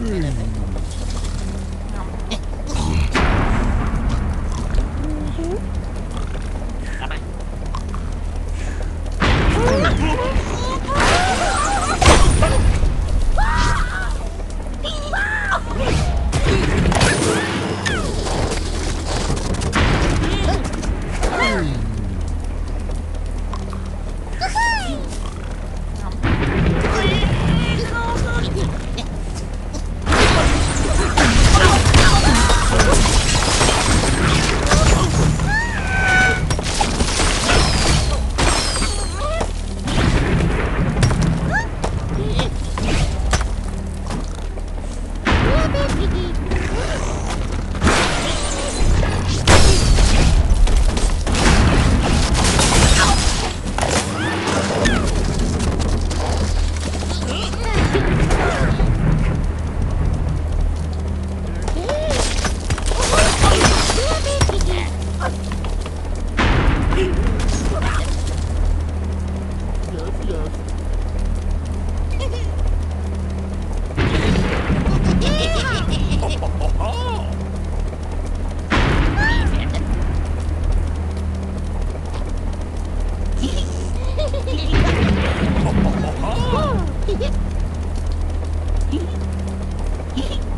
Mm. Hee hee.